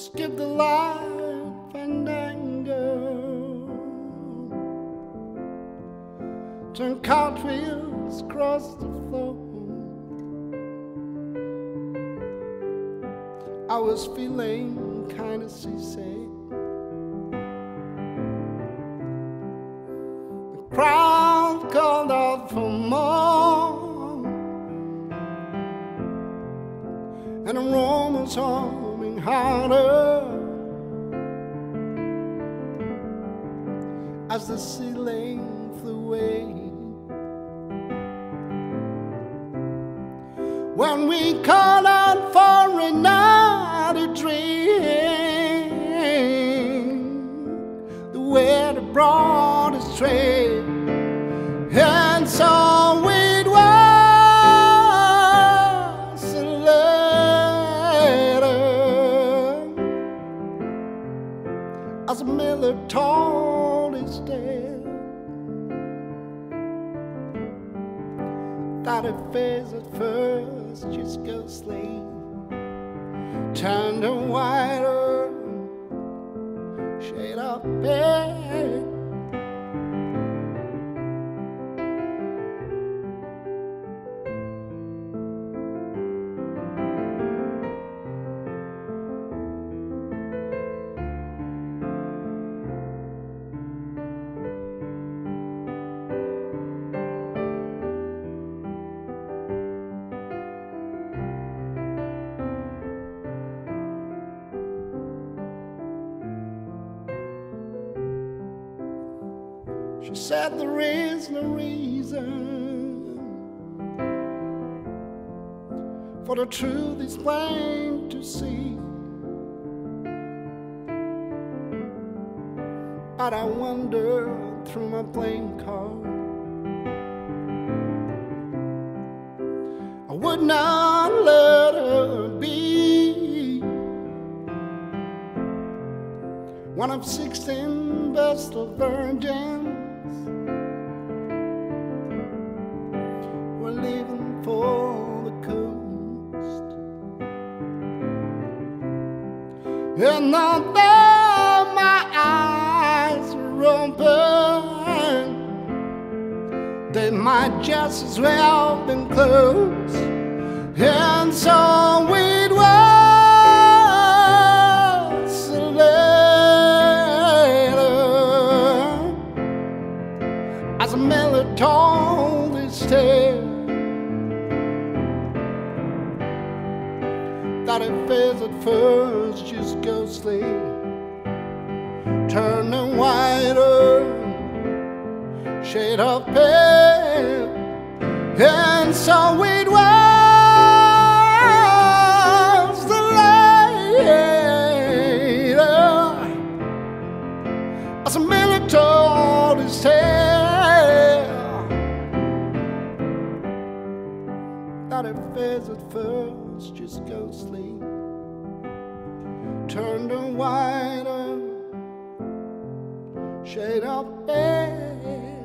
skip the life light fandango, turn cartwheels across the floor. I was feeling kind of seasick. The crowd called out for more, and the room was harder as the ceiling flew away. When we called as Miller told his tale. That it face at first just go sleep, turned to whiter, shade of pale. She said there is no reason for the truth is plain to see. But I wander through my playing card. I would not let her be one of sixteen vestal virgins. And although my eyes are open, they might just as well been closed. And so it was a letter. As told his tale that it fails at first just ghostly, turning whiter, shade of pale, and so it was the later. As told that it fades at first, just ghostly, turn to whiter, shade of pale.